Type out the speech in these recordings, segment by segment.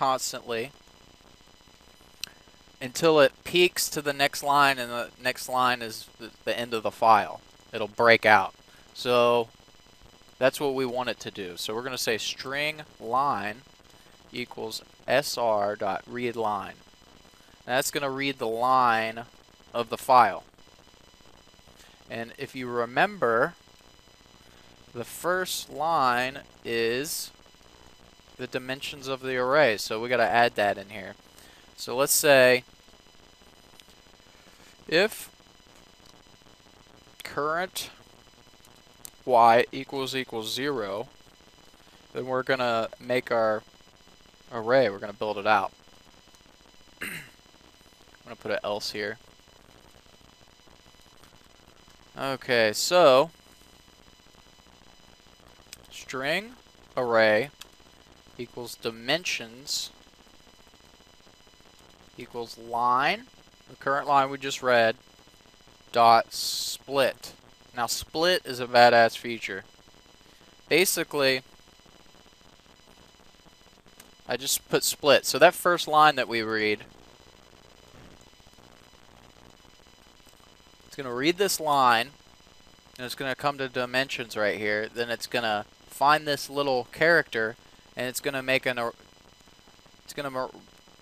constantly until it peeks to the next line and the next line is the end of the file. It'll break out. So that's what we want it to do. So we're going to say string line equals sr dot read line. That's going to read the line of the file. And if you remember, the first line is the dimensions of the array. So we got to add that in here. So let's say if current y equals equals 0, then we're going to make our array. We're going to build it out. I'm to put an else here. Okay, so string array equals dimensions equals line, the current line we just read, dot split. Now split is a badass feature. Basically, I just put split. So that first line that we read, it's going to read this line, and it's going to come to dimensions right here. Then it's going to find this little character, and it's going to make an it's going to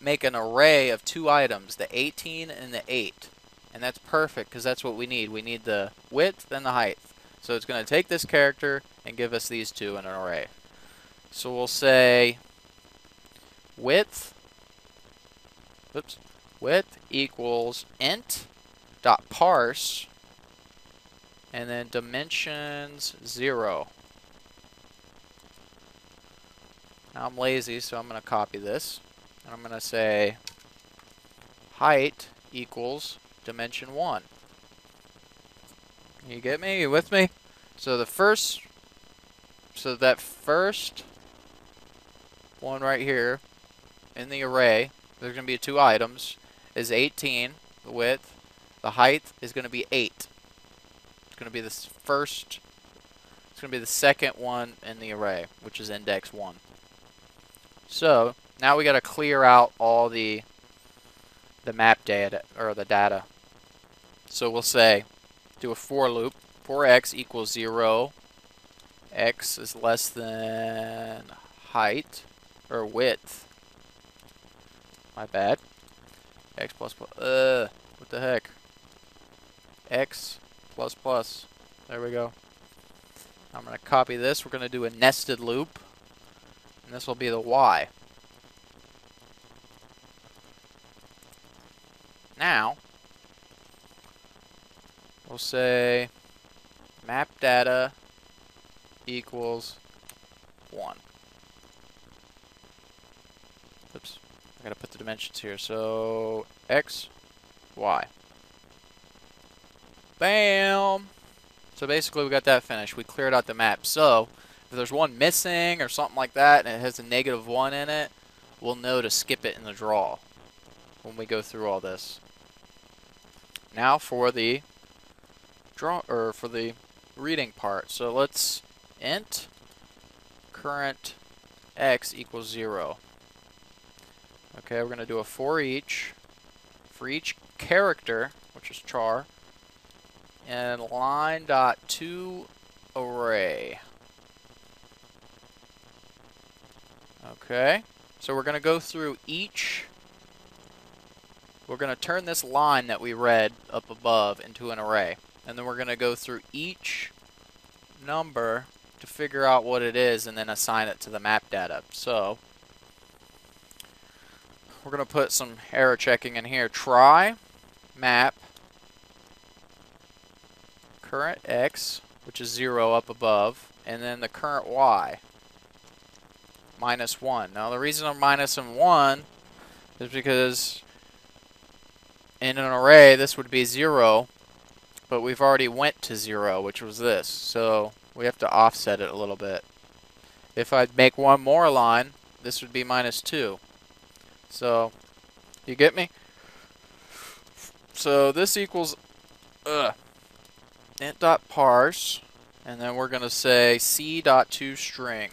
make an array of two items, the 18 and the 8. And that's perfect because that's what we need. We need the width and the height. So it's going to take this character and give us these two in an array. So we'll say width, oops, width equals int dot parse and then dimensions 0. Now I'm lazy, so I'm going to copy this. And I'm going to say height equals dimension 1. You get me? You with me? So the first, so that first one right here in the array, there's going to be two items, is 18, the width. The height is going to be 8. It's going to be the first, it's going to be the second one in the array, which is index 1. So, now we got to clear out all the the map data or the data. So we'll say do a for loop for x equals 0 x is less than height or width. My bad. x plus plus uh what the heck? x plus plus. There we go. I'm going to copy this. We're going to do a nested loop. And this will be the y. Now, we'll say map data equals 1. Oops, I gotta put the dimensions here. So, x, y. Bam! So basically we got that finished. We cleared out the map. So, if there's one missing or something like that and it has a negative 1 in it, we'll know to skip it in the draw when we go through all this. Now for the draw or for the reading part. So let's int current x equals 0. Okay, we're going to do a for each for each character, which is char, and line dot to array. Okay, so we're going to go through each we're going to turn this line that we read up above into an array. And then we're going to go through each number to figure out what it is and then assign it to the map data. So, we're going to put some error checking in here. Try map current x, which is 0 up above, and then the current y, minus 1. Now, the reason I'm minus 1 is because in an array, this would be 0, but we've already went to 0, which was this. So we have to offset it a little bit. If I make one more line, this would be minus 2. So, you get me? So this equals uh, int dot parse, and then we're going to say c dot to string.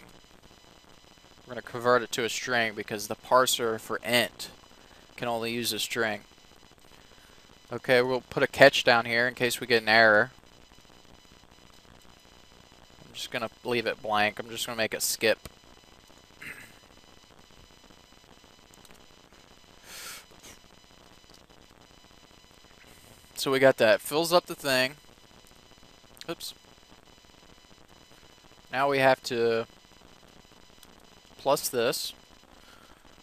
We're going to convert it to a string because the parser for int can only use a string. Okay, we'll put a catch down here in case we get an error. I'm just going to leave it blank. I'm just going to make it skip. So we got that. Fills up the thing. Oops. Now we have to plus this.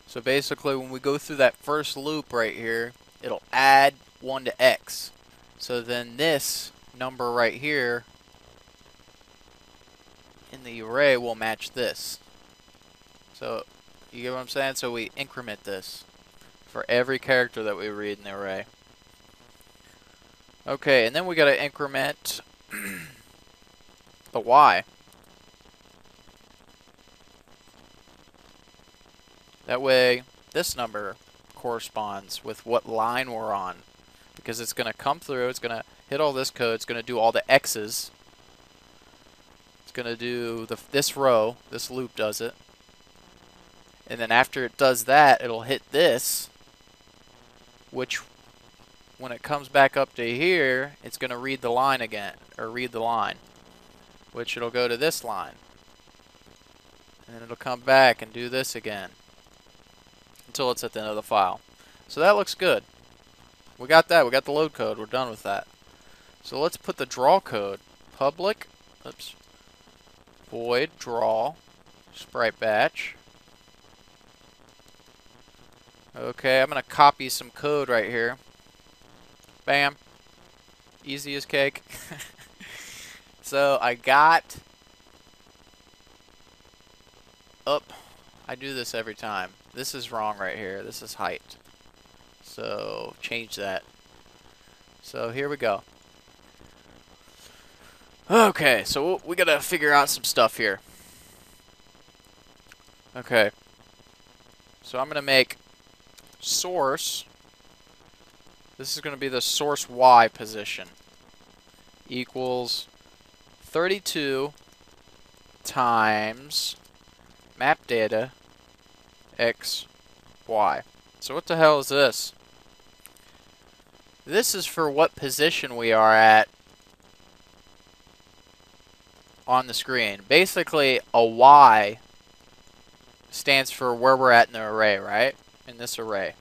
So basically when we go through that first loop right here, it'll add 1 to x. So then this number right here in the array will match this. So you get what I'm saying? So we increment this for every character that we read in the array. Okay, and then we got to increment the y. That way, this number corresponds with what line we're on. Because it's going to come through, it's going to hit all this code, it's going to do all the x's. It's going to do the, this row, this loop does it. And then after it does that, it'll hit this, which when it comes back up to here, it's going to read the line again, or read the line, which it'll go to this line. And it'll come back and do this again until it's at the end of the file. So that looks good. We got that. We got the load code. We're done with that. So let's put the draw code. Public, oops, void draw sprite batch. Okay, I'm going to copy some code right here. Bam. Easy as cake. so I got up. I do this every time. This is wrong right here. This is height. So change that. So here we go. Okay, so we gotta figure out some stuff here. Okay. So I'm gonna make source this is to be the source Y position. Equals 32 times map data x y. So what the hell is this? This is for what position we are at on the screen. Basically, a Y stands for where we're at in the array, right? In this array.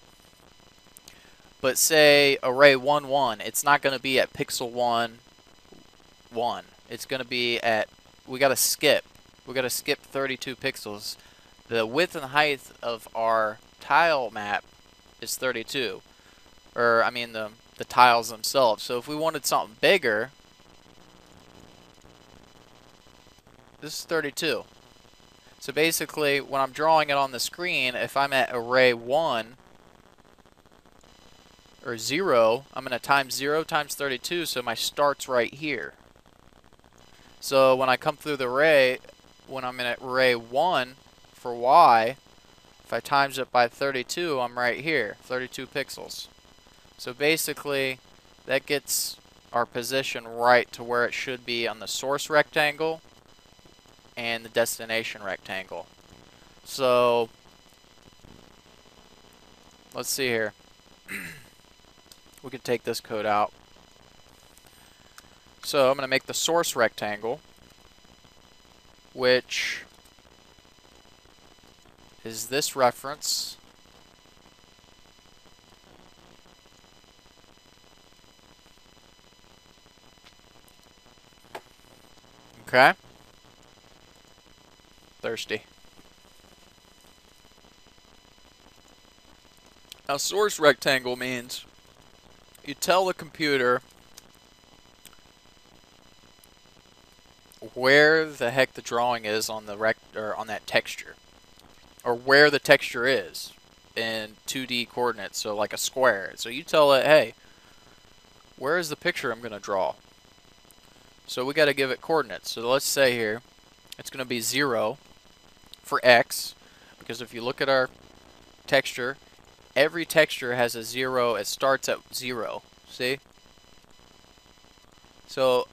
But say array 1, 1, it's not going to be at pixel 1, 1. It's going to be at, we got to skip. We got to skip 32 pixels. The width and height of our tile map is 32. Or, I mean, the, the tiles themselves. So if we wanted something bigger, this is 32. So basically, when I'm drawing it on the screen, if I'm at array 1, or 0, I'm going to times 0 times 32, so my start's right here. So when I come through the array, when I'm in at array 1 for y, if I times it by 32, I'm right here, 32 pixels. So basically, that gets our position right to where it should be on the source rectangle and the destination rectangle. So, let's see here. we can take this code out. So I'm going to make the source rectangle, which is this reference. Okay. Thirsty. Now source rectangle means you tell the computer where the heck the drawing is on the rect or on that texture or where the texture is in 2D coordinates so like a square so you tell it hey where is the picture I'm gonna draw so we got to give it coordinates so let's say here it's gonna be 0 for X because if you look at our texture every texture has a zero. It starts at zero. See? So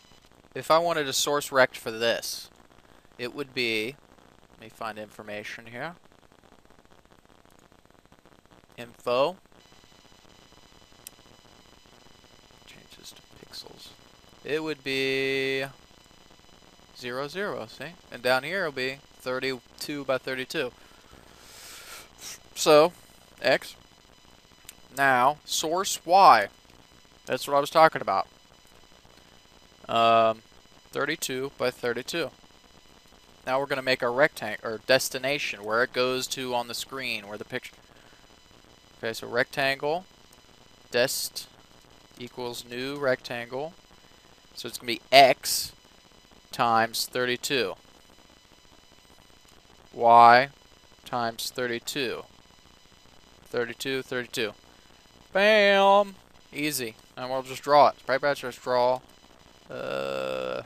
if I wanted a source rect for this, it would be Let me find information here. Info. Changes to pixels. It would be 0, 0, see? And down here it'll be 32 by 32. So, X. Now, source Y. That's what I was talking about. Um, 32 by 32. Now we're going to make a rectangle, or destination, where it goes to on the screen, where the picture... Okay, so rectangle, dest equals new rectangle. So it's going to be x times 32. y times 32. 32, 32. Bam! Easy. And we'll just draw it. Sprite batch, just draw. Uh,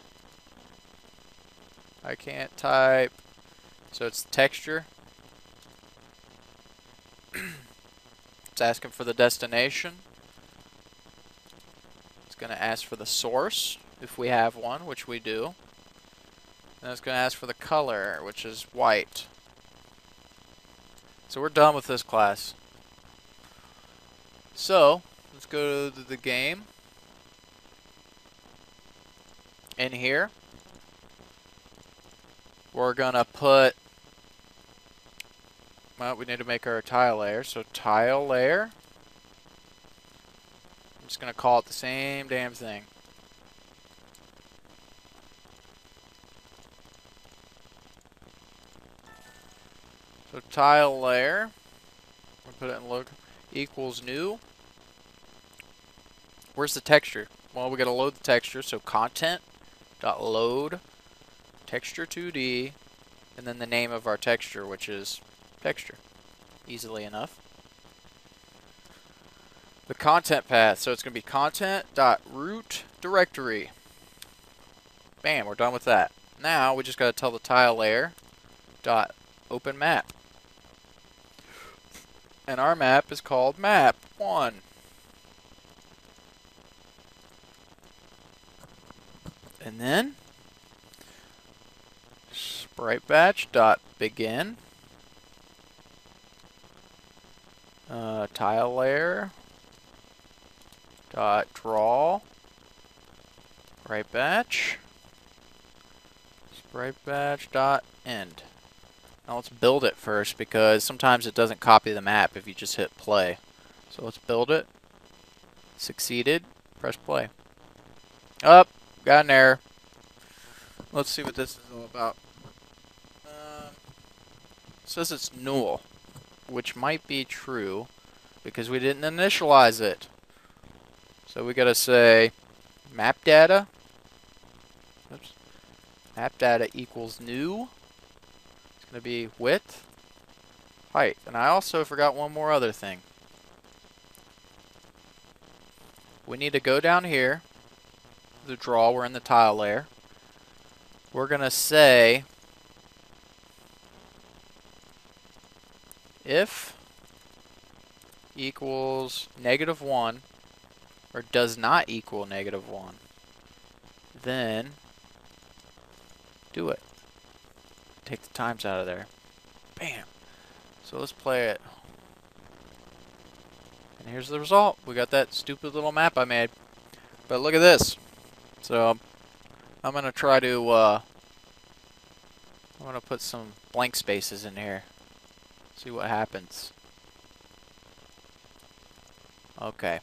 I can't type. So it's texture. it's asking for the destination. It's going to ask for the source, if we have one, which we do. And it's going to ask for the color, which is white. So we're done with this class. So, let's go to the game. In here, we're going to put, well, we need to make our tile layer. So tile layer. I'm just going to call it the same damn thing. So tile layer, we'll put it in look equals new. Where's the texture? Well, we got to load the texture. So content dot load texture 2D and then the name of our texture, which is texture. Easily enough. The content path. So it's going to be content dot root directory. Bam, we're done with that. Now we just got to tell the tile layer dot open map. And our map is called map 1. And then sprite batch dot begin uh, tile layer dot draw sprite batch sprite batch dot end now let's build it first because sometimes it doesn't copy the map if you just hit play. So let's build it. Succeeded. Press play. Up. Oh, got an error. Let's see what this is all about. Um, says it's null, which might be true because we didn't initialize it. So we gotta say map data. Oops. Map data equals new It's to be width, height. And I also forgot one more other thing. We need to go down here, the draw, we're in the tile layer. We're going to say if equals negative 1 or does not equal negative 1, then do it take the times out of there. Bam. So let's play it. And here's the result. We got that stupid little map I made. But look at this. So I'm going to try to uh, I'm going to put some blank spaces in here. See what happens. Okay.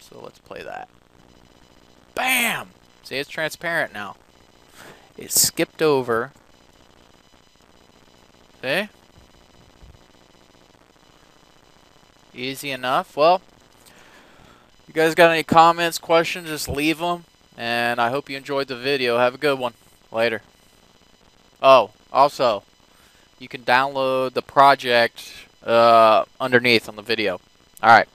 So let's play that. Bam! See, it's transparent now. It skipped over See? Easy enough. Well, you guys got any comments, questions, just leave them. And I hope you enjoyed the video. Have a good one. Later. Oh, also, you can download the project uh, underneath on the video. Alright.